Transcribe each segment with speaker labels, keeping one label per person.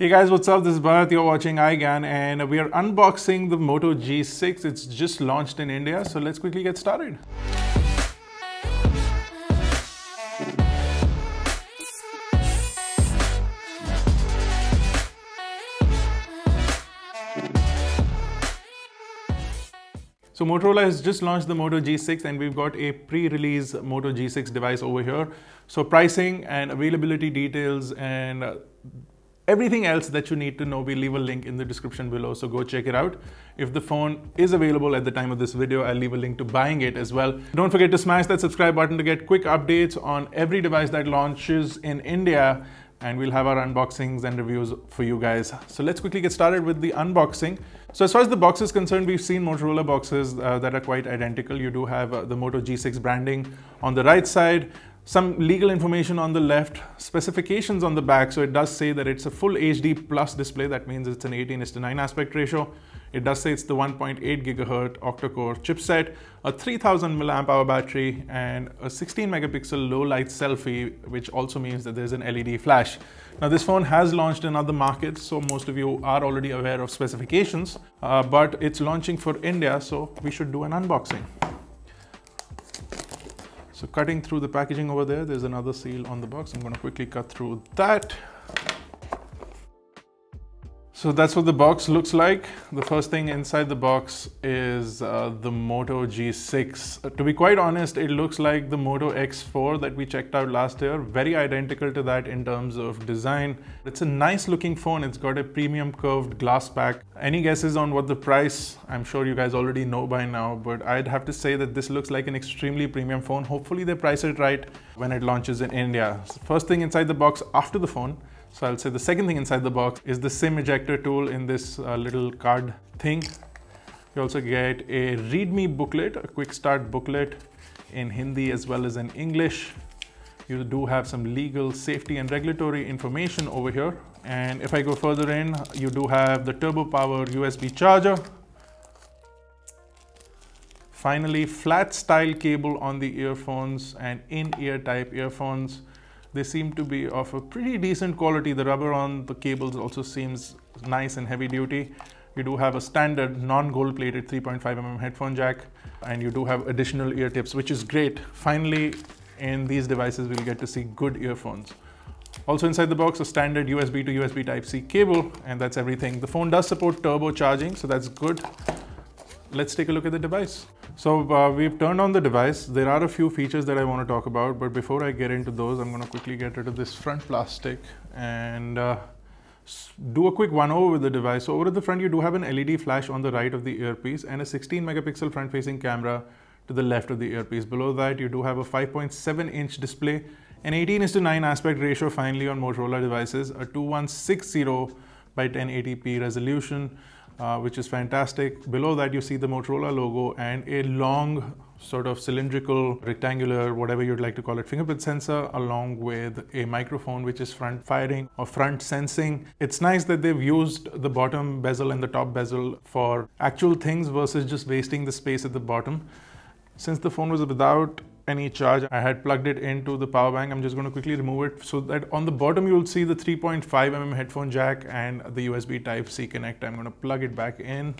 Speaker 1: Hey guys, what's up? This is Bharat. You're watching iGyaan and we are unboxing the Moto G6. It's just launched in India, so let's quickly get started. So Motorola has just launched the Moto G6 and we've got a pre-release Moto G6 device over here. So pricing and availability details and Everything else that you need to know, we leave a link in the description below, so go check it out. If the phone is available at the time of this video, I'll leave a link to buying it as well. Don't forget to smash that subscribe button to get quick updates on every device that launches in India and we'll have our unboxings and reviews for you guys. So let's quickly get started with the unboxing. So as far as the box is concerned, we've seen Motorola boxes uh, that are quite identical. You do have uh, the Moto G6 branding on the right side some legal information on the left, specifications on the back. So it does say that it's a full HD plus display. That means it's an 18 to 9 aspect ratio. It does say it's the 1.8 gigahertz octa-core chipset, a 3000 milliamp hour battery, and a 16 megapixel low light selfie, which also means that there's an LED flash. Now this phone has launched in other markets, so most of you are already aware of specifications, uh, but it's launching for India, so we should do an unboxing. So cutting through the packaging over there, there's another seal on the box. I'm gonna quickly cut through that. So that's what the box looks like. The first thing inside the box is uh, the Moto G6. Uh, to be quite honest, it looks like the Moto X4 that we checked out last year. Very identical to that in terms of design. It's a nice looking phone. It's got a premium curved glass back. Any guesses on what the price? I'm sure you guys already know by now, but I'd have to say that this looks like an extremely premium phone. Hopefully they price it right when it launches in India. So first thing inside the box after the phone so I'll say the second thing inside the box is the SIM ejector tool in this uh, little card thing. You also get a README booklet, a quick start booklet in Hindi as well as in English. You do have some legal, safety and regulatory information over here. And if I go further in, you do have the turbo power USB charger. Finally, flat style cable on the earphones and in-ear type earphones. They seem to be of a pretty decent quality. The rubber on the cables also seems nice and heavy duty. You do have a standard non-gold plated 3.5mm headphone jack and you do have additional ear tips, which is great. Finally, in these devices, we'll get to see good earphones. Also inside the box, a standard USB to USB Type-C cable, and that's everything. The phone does support turbo charging, so that's good. Let's take a look at the device. So uh, we've turned on the device. There are a few features that I want to talk about, but before I get into those, I'm going to quickly get rid of this front plastic and uh, do a quick one over with the device. So over at the front, you do have an LED flash on the right of the earpiece and a 16 megapixel front facing camera to the left of the earpiece. Below that, you do have a 5.7 inch display, an 18 is to 9 aspect ratio finally on Motorola devices, a 2160 by 1080p resolution, uh, which is fantastic. Below that, you see the Motorola logo and a long sort of cylindrical, rectangular, whatever you'd like to call it, fingerprint sensor along with a microphone which is front firing or front sensing. It's nice that they've used the bottom bezel and the top bezel for actual things versus just wasting the space at the bottom. Since the phone was without any charge. I had plugged it into the power bank. I'm just going to quickly remove it so that on the bottom you'll see the 3.5 mm headphone jack and the USB Type-C connector. I'm going to plug it back in.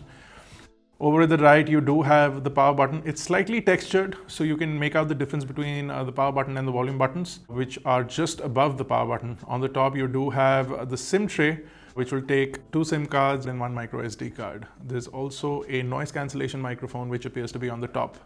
Speaker 1: Over the right, you do have the power button. It's slightly textured, so you can make out the difference between uh, the power button and the volume buttons, which are just above the power button. On the top, you do have the SIM tray, which will take two SIM cards and one micro SD card. There's also a noise cancellation microphone, which appears to be on the top.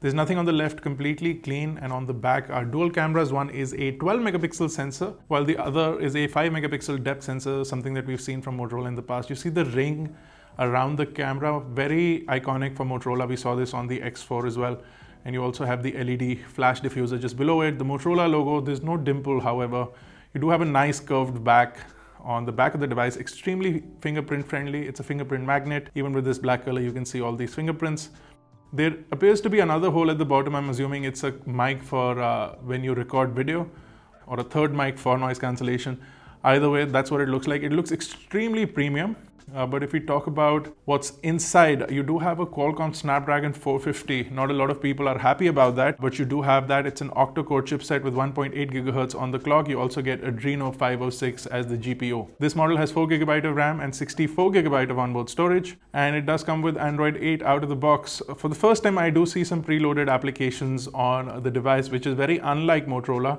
Speaker 1: There's nothing on the left completely clean and on the back are dual cameras. One is a 12 megapixel sensor while the other is a 5 megapixel depth sensor, something that we've seen from Motorola in the past. You see the ring around the camera, very iconic for Motorola. We saw this on the X4 as well. And you also have the LED flash diffuser just below it. The Motorola logo, there's no dimple, however. You do have a nice curved back on the back of the device, extremely fingerprint friendly. It's a fingerprint magnet. Even with this black color, you can see all these fingerprints. There appears to be another hole at the bottom. I'm assuming it's a mic for uh, when you record video or a third mic for noise cancellation. Either way, that's what it looks like. It looks extremely premium. Uh, but if we talk about what's inside, you do have a Qualcomm Snapdragon 450. Not a lot of people are happy about that, but you do have that. It's an octa-core chipset with 1.8 gigahertz on the clock. You also get Adreno 506 as the GPU. This model has 4 gigabyte of RAM and 64 gigabyte of onboard storage, and it does come with Android 8 out of the box. For the first time, I do see some preloaded applications on the device, which is very unlike Motorola.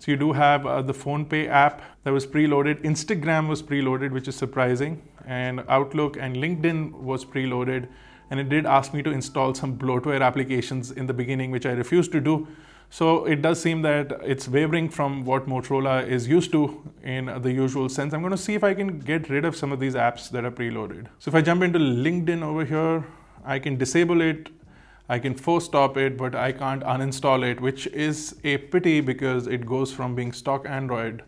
Speaker 1: So you do have uh, the PhonePe app that was preloaded. Instagram was preloaded, which is surprising. And Outlook and LinkedIn was preloaded. And it did ask me to install some bloatware applications in the beginning, which I refused to do. So it does seem that it's wavering from what Motorola is used to in the usual sense. I'm going to see if I can get rid of some of these apps that are preloaded. So if I jump into LinkedIn over here, I can disable it I can force stop it, but I can't uninstall it, which is a pity because it goes from being stock Android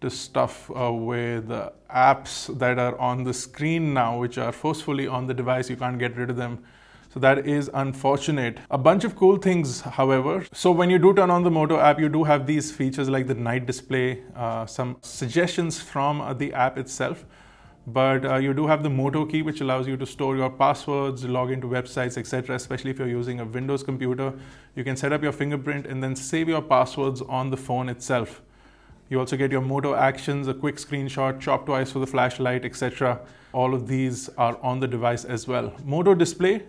Speaker 1: to stuff uh, with uh, apps that are on the screen now, which are forcefully on the device. You can't get rid of them. So that is unfortunate. A bunch of cool things, however. So when you do turn on the Moto app, you do have these features like the night display, uh, some suggestions from uh, the app itself but uh, you do have the Moto key, which allows you to store your passwords, log into websites, etc. Especially if you're using a Windows computer, you can set up your fingerprint and then save your passwords on the phone itself. You also get your Moto actions, a quick screenshot, chop twice for the flashlight, etc. All of these are on the device as well. Moto display,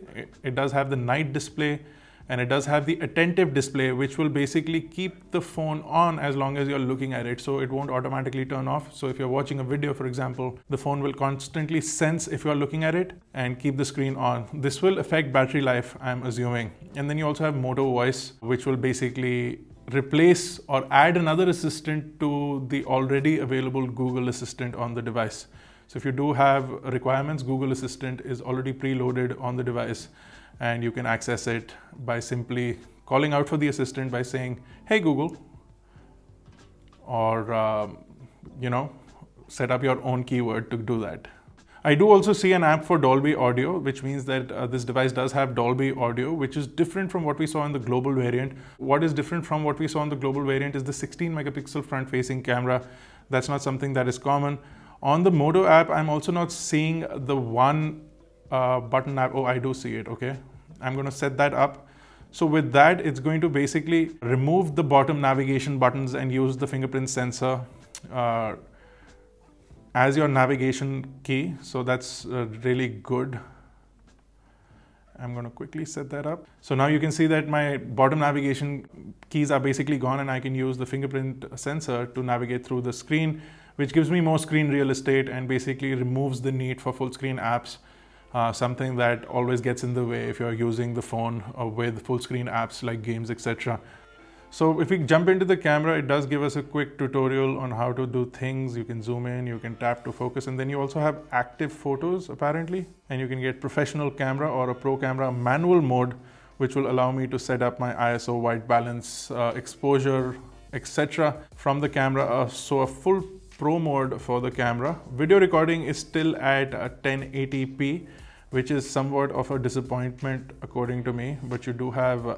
Speaker 1: it does have the night display and it does have the attentive display which will basically keep the phone on as long as you're looking at it. So it won't automatically turn off. So if you're watching a video for example the phone will constantly sense if you're looking at it and keep the screen on. This will affect battery life i'm assuming. And then you also have moto voice which will basically replace or add another assistant to the already available google assistant on the device. So if you do have requirements google assistant is already preloaded on the device and you can access it by simply calling out for the assistant by saying, hey Google, or um, you know, set up your own keyword to do that. I do also see an app for Dolby Audio, which means that uh, this device does have Dolby Audio, which is different from what we saw in the global variant. What is different from what we saw in the global variant is the 16 megapixel front facing camera. That's not something that is common. On the Moto app, I'm also not seeing the one uh, button app. Oh, I do see it. Okay. I'm going to set that up. So with that, it's going to basically remove the bottom navigation buttons and use the fingerprint sensor uh, as your navigation key. So that's uh, really good. I'm going to quickly set that up. So now you can see that my bottom navigation keys are basically gone and I can use the fingerprint sensor to navigate through the screen, which gives me more screen real estate and basically removes the need for full screen apps uh, something that always gets in the way if you're using the phone uh, with full screen apps like games, etc. So if we jump into the camera, it does give us a quick tutorial on how to do things. You can zoom in, you can tap to focus, and then you also have active photos apparently, and you can get professional camera or a pro camera manual mode, which will allow me to set up my ISO, white balance, uh, exposure, etc. from the camera. Uh, so a full pro mode for the camera. Video recording is still at 1080p which is somewhat of a disappointment according to me, but you do have uh,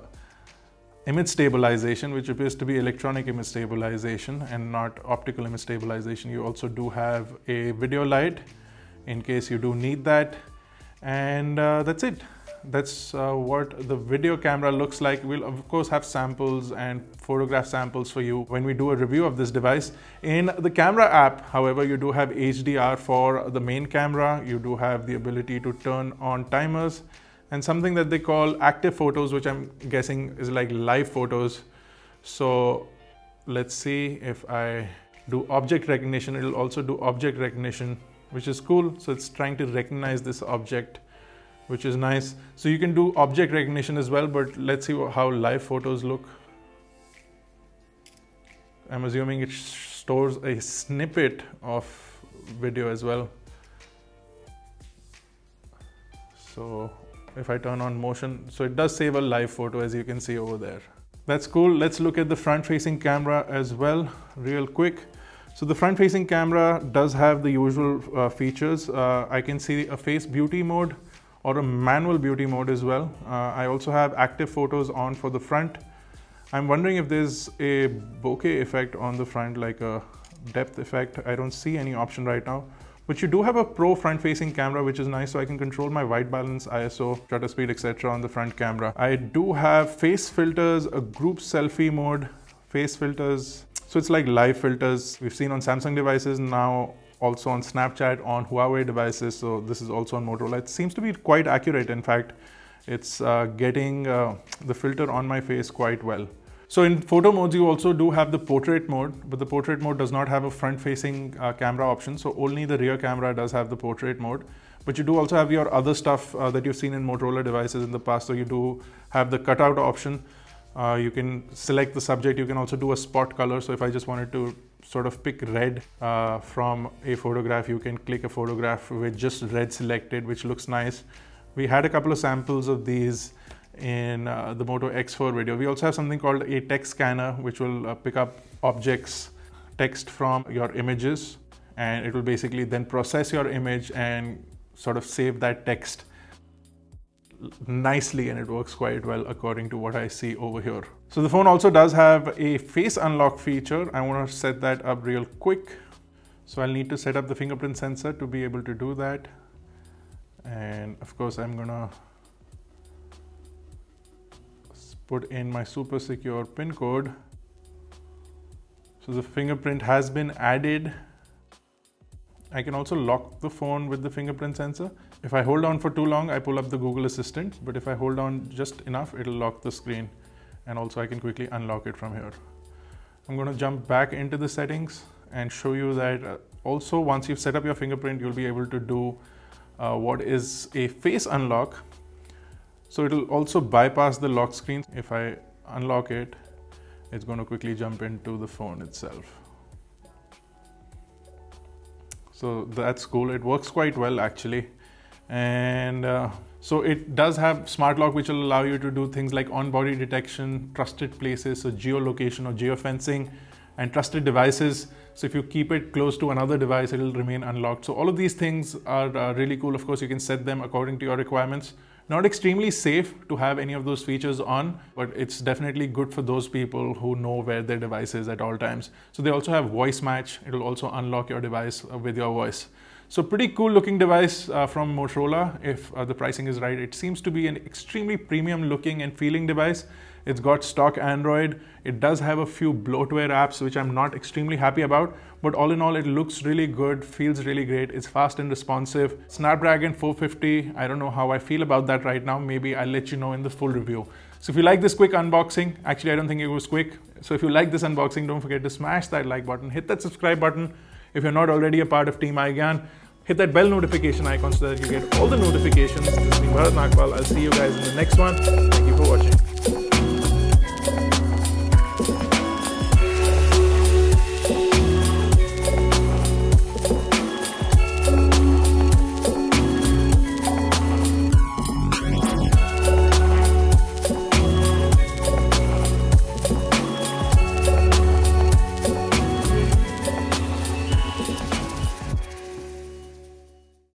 Speaker 1: image stabilization, which appears to be electronic image stabilization and not optical image stabilization. You also do have a video light in case you do need that. And uh, that's it that's uh, what the video camera looks like. We'll of course have samples and photograph samples for you when we do a review of this device. In the camera app, however, you do have HDR for the main camera. You do have the ability to turn on timers and something that they call active photos, which I'm guessing is like live photos. So let's see if I do object recognition, it'll also do object recognition, which is cool. So it's trying to recognize this object which is nice. So you can do object recognition as well, but let's see how live photos look. I'm assuming it stores a snippet of video as well. So if I turn on motion, so it does save a live photo as you can see over there. That's cool. Let's look at the front facing camera as well real quick. So the front facing camera does have the usual uh, features. Uh, I can see a face beauty mode or a manual beauty mode as well. Uh, I also have active photos on for the front. I'm wondering if there's a bokeh effect on the front like a depth effect. I don't see any option right now. But you do have a pro front facing camera which is nice so I can control my white balance, ISO, shutter speed etc on the front camera. I do have face filters, a group selfie mode, face filters. So it's like live filters we've seen on Samsung devices now also on Snapchat on Huawei devices. So this is also on Motorola. It seems to be quite accurate. In fact, it's uh, getting uh, the filter on my face quite well. So in photo modes, you also do have the portrait mode, but the portrait mode does not have a front-facing uh, camera option. So only the rear camera does have the portrait mode. But you do also have your other stuff uh, that you've seen in Motorola devices in the past. So you do have the cutout option. Uh, you can select the subject. You can also do a spot color. So if I just wanted to sort of pick red uh, from a photograph, you can click a photograph with just red selected, which looks nice. We had a couple of samples of these in uh, the Moto X4 video. We also have something called a text scanner, which will uh, pick up objects, text from your images, and it will basically then process your image and sort of save that text nicely and it works quite well according to what I see over here. So the phone also does have a face unlock feature. I want to set that up real quick. So I'll need to set up the fingerprint sensor to be able to do that. And of course I'm gonna put in my super secure pin code. So the fingerprint has been added. I can also lock the phone with the fingerprint sensor. If I hold on for too long, I pull up the Google Assistant, but if I hold on just enough, it'll lock the screen. And also I can quickly unlock it from here. I'm gonna jump back into the settings and show you that uh, also once you've set up your fingerprint, you'll be able to do uh, what is a face unlock so it'll also bypass the lock screen. If I unlock it, it's going to quickly jump into the phone itself. So that's cool. It works quite well actually. And uh, so it does have smart lock, which will allow you to do things like on body detection, trusted places, so geolocation or geofencing and trusted devices. So if you keep it close to another device, it will remain unlocked. So all of these things are uh, really cool. Of course, you can set them according to your requirements. Not extremely safe to have any of those features on, but it's definitely good for those people who know where their device is at all times. So they also have voice match. It'll also unlock your device uh, with your voice. So pretty cool looking device uh, from Motorola if uh, the pricing is right. It seems to be an extremely premium looking and feeling device. It's got stock Android. It does have a few bloatware apps, which I'm not extremely happy about. But all in all, it looks really good, feels really great. It's fast and responsive. Snapdragon 450, I don't know how I feel about that right now. Maybe I'll let you know in the full review. So if you like this quick unboxing, actually I don't think it was quick. So if you like this unboxing, don't forget to smash that like button, hit that subscribe button. If you're not already a part of Team iGyaan, hit that bell notification icon so that you get all the notifications. This is me, Bharat Nagpal. I'll see you guys in the next one. Thank you for watching.